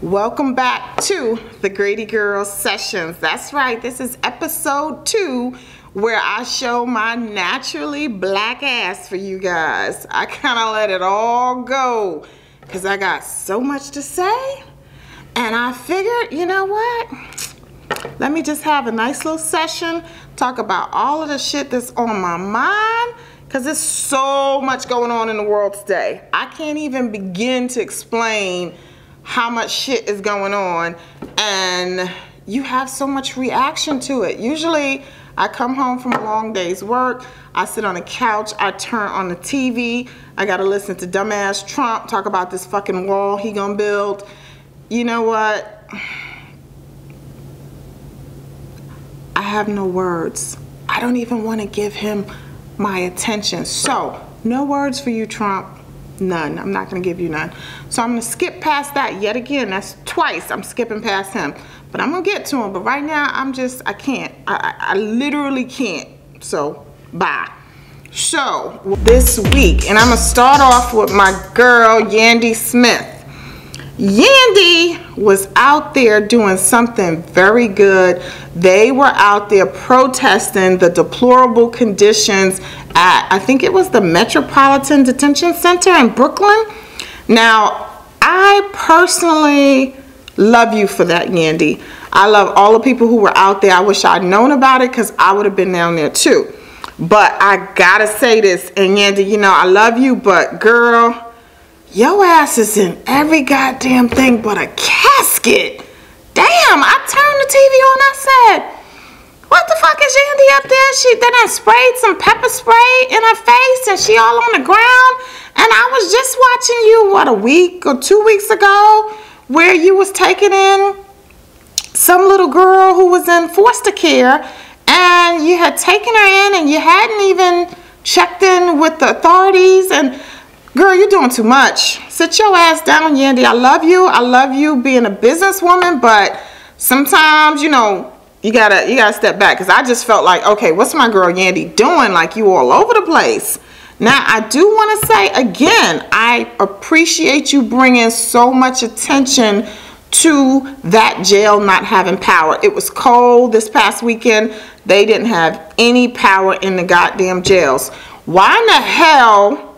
Welcome back to the Gradygirls Sessions. That's right, this is episode two where I show my naturally black ass for you guys. I kind of let it all go because I got so much to say. And I figured, you know what? Let me just have a nice little session, talk about all of the shit that's on my mind because there's so much going on in the world today. I can't even begin to explain how much shit is going on and you have so much reaction to it. Usually I come home from a long day's work, I sit on the couch, I turn on the TV, I gotta listen to dumbass Trump talk about this fucking wall he gonna build. You know what? I have no words. I don't even wanna give him my attention. So, no words for you, Trump. None. I'm not going to give you none. So I'm going to skip past that yet again. That's twice I'm skipping past him. But I'm going to get to him. But right now, I'm just, I can't. I, I, I literally can't. So, bye. So, this week, and I'm going to start off with my girl, Yandy Smith. Yandy was out there doing something very good. They were out there protesting the deplorable conditions at, I think it was the Metropolitan Detention Center in Brooklyn. Now, I personally love you for that, Yandy. I love all the people who were out there. I wish I'd known about it because I would have been down there too. But I gotta say this, and Yandy, you know, I love you, but girl, your ass is in every goddamn thing but a casket. Damn, I turned the TV on. I said, what the fuck is Yandy up there? She then I sprayed some pepper spray in her face and she all on the ground. And I was just watching you, what, a week or two weeks ago, where you was taking in some little girl who was in foster care and you had taken her in and you hadn't even checked in with the authorities and Girl, you're doing too much. Sit your ass down, Yandy. I love you. I love you being a businesswoman, but sometimes, you know, you gotta you gotta step back because I just felt like, okay, what's my girl Yandy doing? Like you all over the place. Now, I do want to say again, I appreciate you bringing so much attention to that jail not having power. It was cold this past weekend. They didn't have any power in the goddamn jails. Why in the hell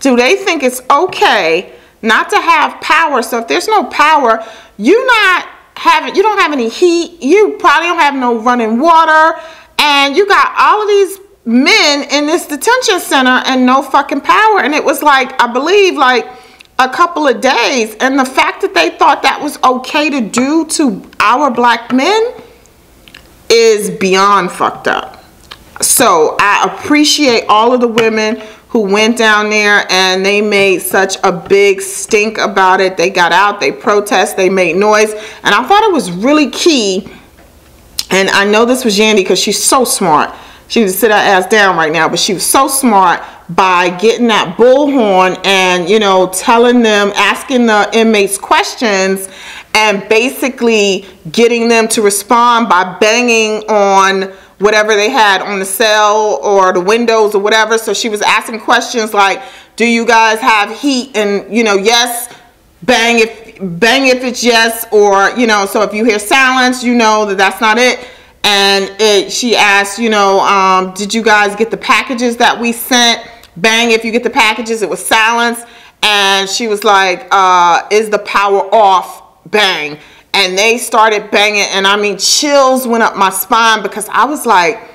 do they think it's okay not to have power? So if there's no power, you not having you don't have any heat, you probably don't have no running water, and you got all of these men in this detention center and no fucking power. And it was like, I believe like a couple of days. And the fact that they thought that was okay to do to our black men is beyond fucked up. So I appreciate all of the women who went down there and they made such a big stink about it. They got out, they protest, they made noise. And I thought it was really key. And I know this was Yandy because she's so smart. She to sit her ass down right now, but she was so smart by getting that bullhorn and, you know, telling them, asking the inmates questions and basically getting them to respond by banging on whatever they had on the cell or the windows or whatever. So she was asking questions like, do you guys have heat? And, you know, yes, bang if, bang if it's yes, or, you know, so if you hear silence, you know that that's not it. And it, she asked, you know, um, did you guys get the packages that we sent? Bang if you get the packages, it was silence. And she was like, uh, is the power off? Bang and they started banging and I mean chills went up my spine because I was like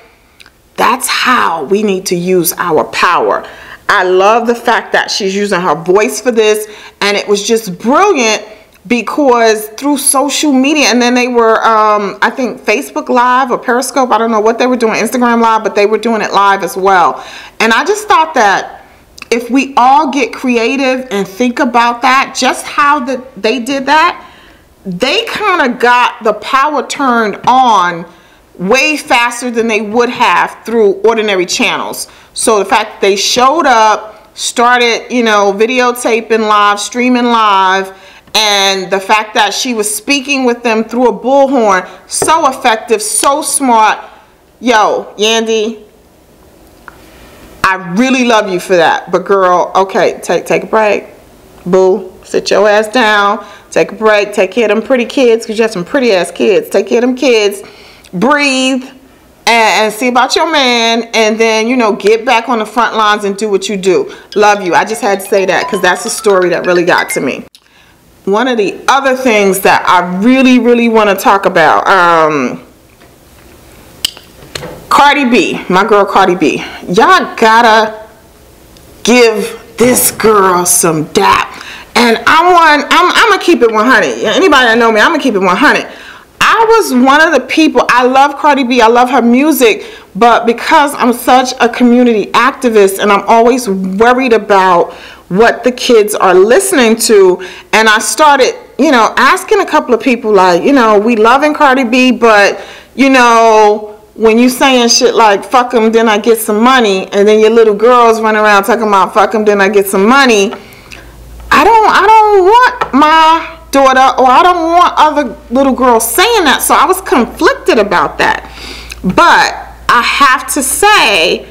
that's how we need to use our power. I love the fact that she's using her voice for this and it was just brilliant because through social media and then they were um, I think Facebook live or Periscope I don't know what they were doing Instagram live but they were doing it live as well and I just thought that if we all get creative and think about that just how that they did that they kind of got the power turned on way faster than they would have through ordinary channels. So the fact that they showed up, started, you know, videotaping live, streaming live, and the fact that she was speaking with them through a bullhorn, so effective, so smart. Yo, Yandy, I really love you for that. But girl, okay, take take a break. Boo, sit your ass down. Take a break. Take care of them pretty kids because you have some pretty ass kids. Take care of them kids. Breathe and, and see about your man. And then, you know, get back on the front lines and do what you do. Love you. I just had to say that because that's a story that really got to me. One of the other things that I really, really want to talk about. Um, Cardi B, my girl Cardi B. Y'all gotta give this girl some dap. And I want, I'm, I'm gonna keep it 100. Anybody that know me, I'm gonna keep it 100. I was one of the people, I love Cardi B, I love her music, but because I'm such a community activist and I'm always worried about what the kids are listening to, and I started, you know, asking a couple of people like, you know, we loving Cardi B, but, you know, when you saying shit like fuck them then i get some money and then your little girls run around talking about fuck them then i get some money i don't i don't want my daughter or i don't want other little girls saying that so i was conflicted about that. But i have to say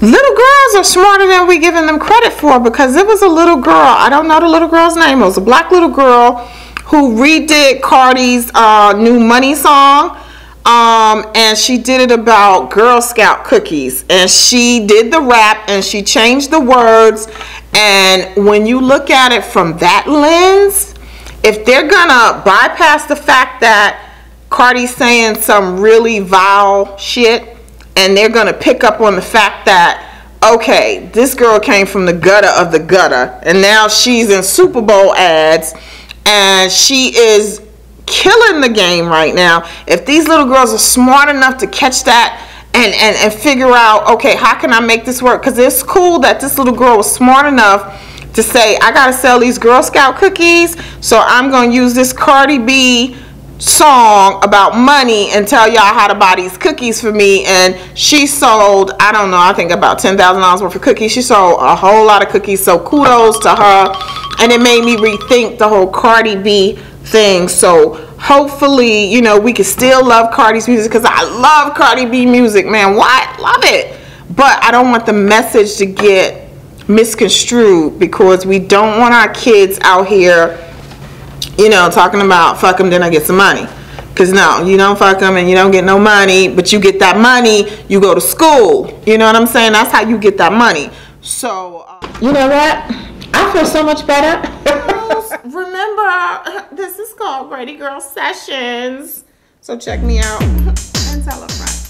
little girls are smarter than we're giving them credit for because it was a little girl i don't know the little girl's name it was a black little girl who redid cardi's uh, new money song um, and she did it about Girl Scout cookies. And she did the rap and she changed the words. And when you look at it from that lens, if they're gonna bypass the fact that Cardi's saying some really vile shit, and they're gonna pick up on the fact that okay, this girl came from the gutter of the gutter, and now she's in Super Bowl ads, and she is killing the game right now. If these little girls are smart enough to catch that and, and, and figure out, okay, how can I make this work? Because it's cool that this little girl was smart enough to say, I got to sell these Girl Scout cookies, so I'm going to use this Cardi B song about money and tell y'all how to buy these cookies for me and she sold i don't know i think about $10000 worth of cookies she sold a whole lot of cookies so kudos to her and it made me rethink the whole cardi b thing. So hopefully, you know, we can still love Cardi's music because I love Cardi B music, man. Why? Love it. But I don't want the message to get misconstrued because we don't want our kids out here, you know, talking about fuck them, then I get some money. Because no, you don't fuck them and you don't get no money, but you get that money, you go to school. You know what I'm saying? That's how you get that money. So, uh, you know what? I feel so much better. remember, this is called Gradygirl Sessions. So check me out and tell a friend.